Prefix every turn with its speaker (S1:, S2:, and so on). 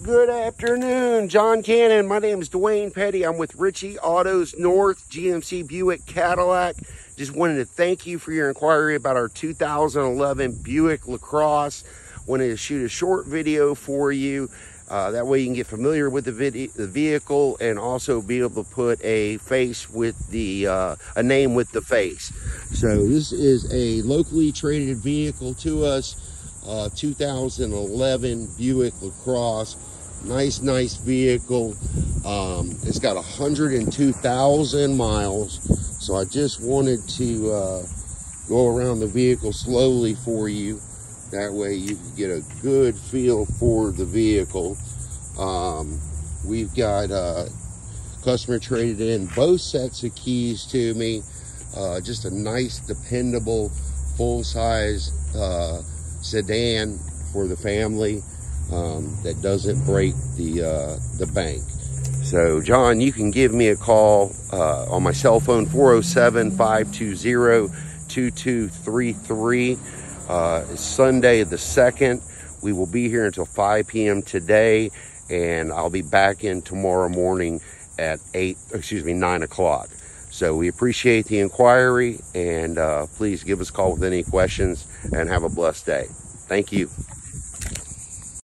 S1: Good afternoon, John Cannon. My name is Duane Petty. I'm with Ritchey Autos North, GMC Buick Cadillac. Just wanted to thank you for your inquiry about our 2011 Buick LaCrosse. Wanted to shoot a short video for you. Uh, that way you can get familiar with the, the, vehicle and also be able to put a face with the, uh, a name with the face. So this is a locally traded vehicle to us, uh, 2011 Buick LaCrosse. Nice nice vehicle. Um, it's got 102,000 miles. So I just wanted to uh, go around the vehicle slowly for you. That way you can get a good feel for the vehicle. Um, we've got uh, customer traded in both sets of keys to me. Uh, just a nice dependable full-size uh, sedan for the family um, that doesn't break the uh, the bank. So, John, you can give me a call uh, on my cell phone, 407-520-2233. Uh, it's Sunday the 2nd. We will be here until 5 p.m. today, and I'll be back in tomorrow morning at 8, excuse me, 9 o'clock. So we appreciate the inquiry, and uh, please give us a call with any questions, and have a blessed day. Thank you.